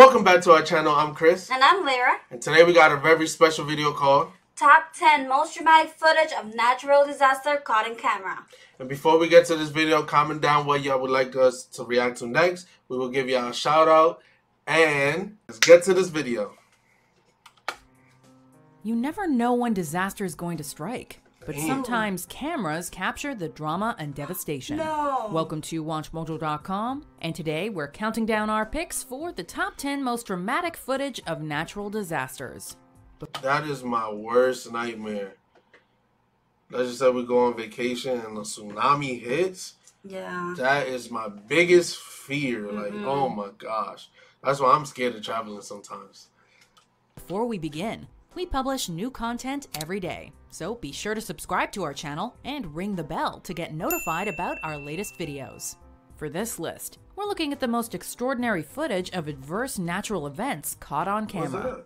Welcome back to our channel. I'm Chris. And I'm Lyra. And today we got a very special video called Top 10 Most Dramatic Footage of Natural Disaster Caught in Camera. And before we get to this video, comment down what y'all would like us to react to next. We will give y'all a shout out. And let's get to this video. You never know when disaster is going to strike. But Damn. sometimes cameras capture the drama and devastation. No. Welcome to WatchMojo.com, and today we're counting down our picks for the top 10 most dramatic footage of natural disasters. That is my worst nightmare. Let's just say we go on vacation and a tsunami hits. Yeah. That is my biggest fear. Like, mm-hmm. oh my gosh. That's why I'm scared of traveling sometimes. Before we begin, we publish new content every day, so be sure to subscribe to our channel and ring the bell to get notified about our latest videos. For this list, we're looking at the most extraordinary footage of adverse natural events caught on camera.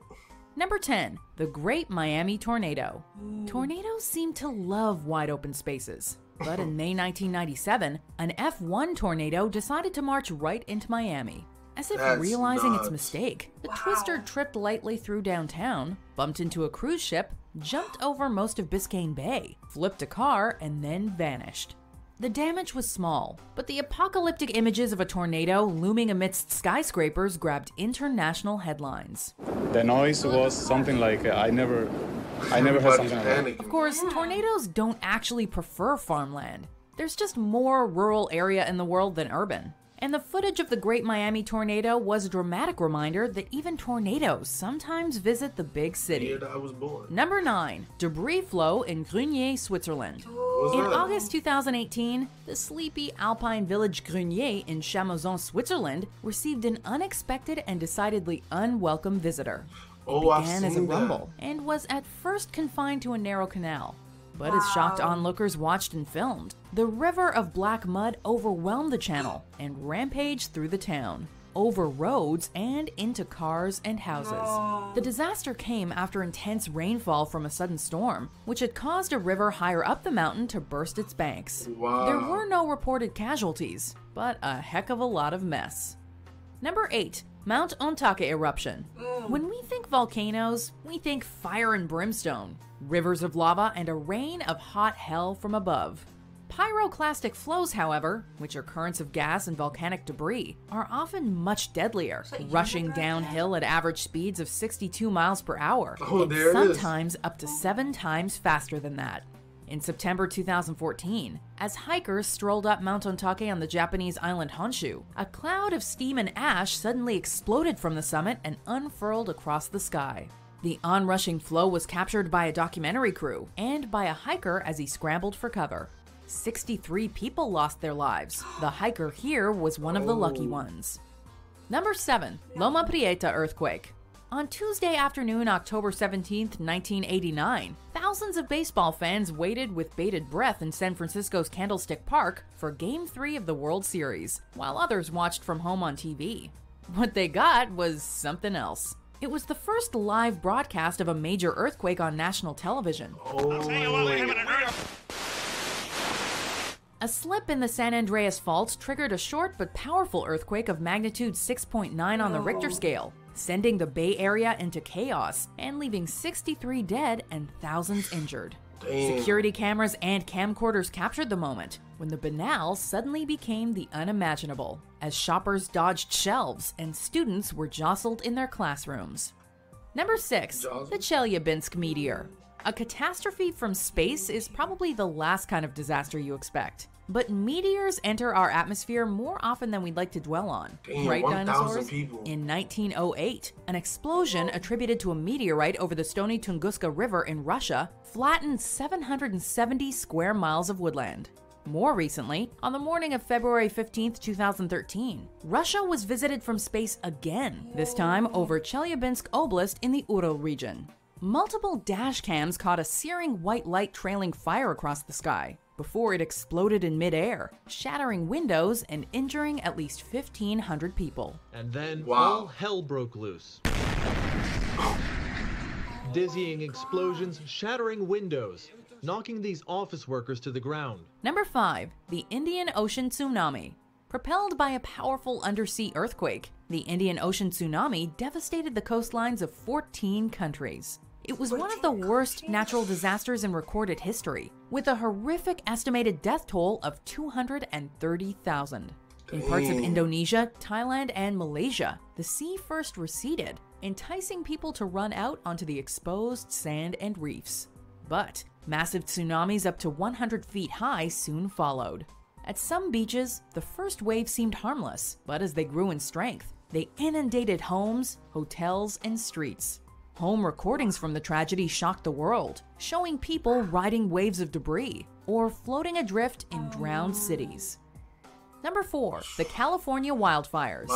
Number 10, the Great Miami Tornado. Tornadoes seem to love wide open spaces. But in May 1997, an F1 tornado decided to march right into Miami. As if That's realizing its mistake, the Wow. twister tripped lightly through downtown, bumped into a cruise ship, jumped over most of Biscayne Bay, flipped a car, and then vanished. The damage was small, but the apocalyptic images of a tornado looming amidst skyscrapers grabbed international headlines. The noise was something like uh, I never, I never heard something like that. Of course, tornadoes don't actually prefer farmland. There's just more rural area in the world than urban. And the footage of the Great Miami tornado was a dramatic reminder that even tornadoes sometimes visit the big city. year I was born. Number 9. Debris flow in Grugnay, Switzerland. What's In that? August 2018, the sleepy alpine village Grugnay in Chamoson, Switzerland, received an unexpected and decidedly unwelcome visitor. Oh, it Oh, I've began as a rumble and was at first confined to a narrow canal. But as shocked onlookers watched and filmed, the river of black mud overwhelmed the channel and rampaged through the town, over roads and into cars and houses. The disaster came after intense rainfall from a sudden storm, which had caused a river higher up the mountain to burst its banks. Wow. There were no reported casualties, but a heck of a lot of mess. Number 8. Mount Ontake eruption. When we think volcanoes, we think fire and brimstone, rivers of lava, and a rain of hot hell from above. Pyroclastic flows, however, which are currents of gas and volcanic debris, are often much deadlier, rushing downhill at average speeds of 62 miles per hour, Oh, and there it is. sometimes up to seven times faster than that. In September 2014, as hikers strolled up Mount Ontake on the Japanese island Honshu, a cloud of steam and ash suddenly exploded from the summit and unfurled across the sky. The onrushing flow was captured by a documentary crew and by a hiker as he scrambled for cover. 63 people lost their lives. The hiker here was one of the lucky oh. ones. Number 7. Loma Prieta earthquake. On Tuesday afternoon, October 17, 1989, thousands of baseball fans waited with bated breath in San Francisco's Candlestick Park for Game 3 of the World Series, while others watched from home on TV. What they got was something else. It was the first live broadcast of a major earthquake on national television. A slip in the San Andreas Fault triggered a short but powerful earthquake of magnitude 6.9 on the Richter scale, sending the Bay Area into chaos and leaving 63 dead and thousands injured. Damn. Security cameras and camcorders captured the moment when the banal suddenly became the unimaginable as shoppers dodged shelves and students were jostled in their classrooms. Number 6, the Chelyabinsk meteor. A catastrophe from space is probably the last kind of disaster you expect. But meteors enter our atmosphere more often than we'd like to dwell on. Damn, right, 1,000 dinosaurs? In 1908, an explosion attributed to a meteorite over the stony Tunguska River in Russia flattened 770 square miles of woodland. More recently, on the morning of February 15, 2013, Russia was visited from space again, this time over Chelyabinsk Oblast in the Ural region. Multiple dash cams caught a searing white light trailing fire across the sky before it exploded in midair, shattering windows and injuring at least 1,500 people. And then Wow. all hell broke loose. Dizzying explosions shattering windows, knocking these office workers to the ground. Number 5. The Indian Ocean Tsunami. Propelled by a powerful undersea earthquake, The Indian Ocean tsunami devastated the coastlines of 14 countries. It was one of the worst natural disasters in recorded history, with a horrific estimated death toll of 230,000. In parts of Indonesia, Thailand, and Malaysia, the sea first receded, enticing people to run out onto the exposed sand and reefs. But massive tsunamis up to 100 feet high soon followed. At some beaches, the first wave seemed harmless, but as they grew in strength, they inundated homes, hotels, and streets. Home recordings from the tragedy shocked the world, showing people riding waves of debris or floating adrift in drowned cities. Number 4. The California wildfires.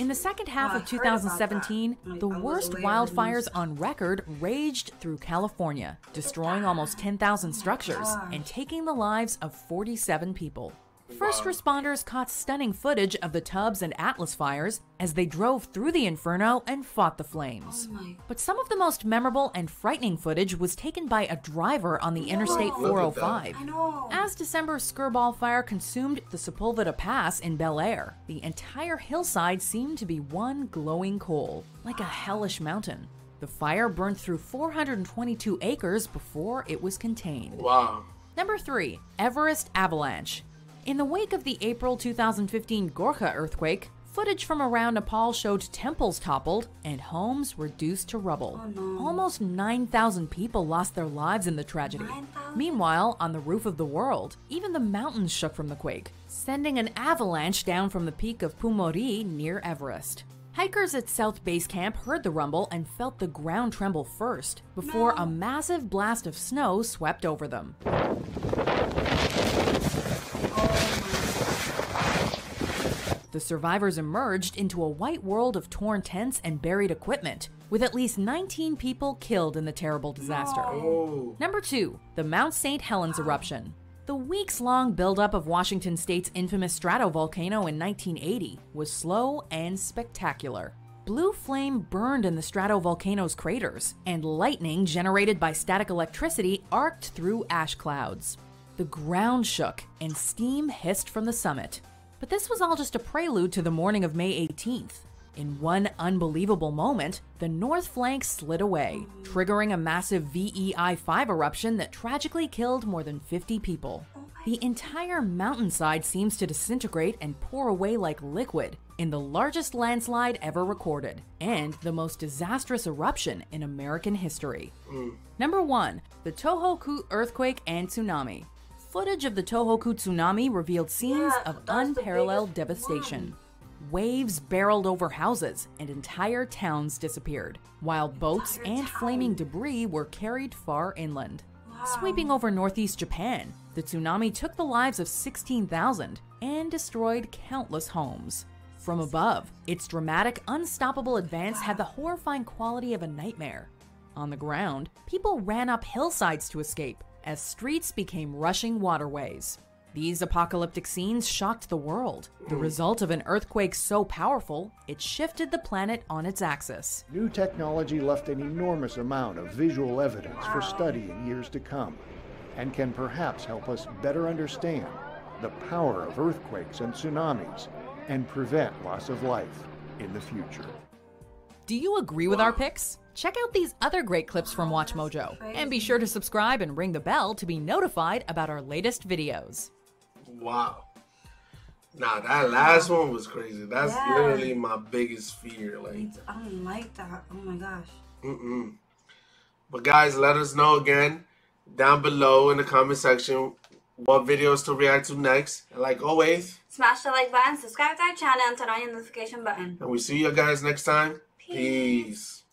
In the second half of heard about that. 2017, the worst aware of the wildfires on record raged through California, destroying almost 10,000 structures and taking the lives of 47 people. First responders caught stunning footage of the Tubbs and Atlas fires as they drove through the inferno and fought the flames. Oh But some of the most memorable and frightening footage was taken by a driver on the Interstate Look at that. 405. As December's Skirball fire consumed the Sepulveda Pass in Bel Air, the entire hillside seemed to be one glowing coal, like a hellish mountain. The fire burned through 422 acres before it was contained. Wow. Number 3. Everest Avalanche. In the wake of the April 2015 Gorkha earthquake, footage from around Nepal showed temples toppled and homes reduced to rubble. Oh, Almost 9,000 people lost their lives in the tragedy. 9,000? Meanwhile, on the roof of the world, even the mountains shook from the quake, sending an avalanche down from the peak of Pumori near Everest. Hikers at South Base Camp heard the rumble and felt the ground tremble first, before a massive blast of snow swept over them. The survivors emerged into a white world of torn tents and buried equipment, with at least 19 people killed in the terrible disaster. Oh. Number 2. The Mount St. Helens eruption. The weeks long buildup of Washington state's infamous stratovolcano in 1980 was slow and spectacular. Blue flame burned in the stratovolcano's craters, and lightning generated by static electricity arced through ash clouds. The ground shook, and steam hissed from the summit. But this was all just a prelude to the morning of May 18th. In one unbelievable moment, the north flank slid away, triggering a massive VEI 5 eruption that tragically killed more than 50 people. The entire mountainside seems to disintegrate and pour away like liquid in the largest landslide ever recorded, and the most disastrous eruption in American history. Mm. Number 1. The Tohoku earthquake and tsunami. Footage of the Tohoku tsunami revealed scenes Yeah, of unparalleled devastation. Waves barreled over houses and entire towns disappeared, while boats Entire and town. flaming debris were carried far inland. Sweeping over northeast Japan, the tsunami took the lives of 16,000 and destroyed countless homes. From above, its dramatic, unstoppable advance had the horrifying quality of a nightmare. On the ground, people ran up hillsides to escape as streets became rushing waterways. These apocalyptic scenes shocked the world, the result of an earthquake so powerful it shifted the planet on its axis. New technology left an enormous amount of visual evidence for study in years to come, and can perhaps help us better understand the power of earthquakes and tsunamis and prevent loss of life in the future. Do you agree with our picks? Check out these other great clips from Watch Mojo, and be sure to subscribe and ring the bell to be notified about our latest videos. Wow. Nah, that last one was crazy. That's Yeah. literally my biggest fear. Like, I don't like that. Oh my gosh. mm-mm. But guys, let us know again down below in the comment section what videos to react to next. And like always, Smash the like button, subscribe to our channel, and turn on your notification button. and we see you guys next time. Peace. Peace.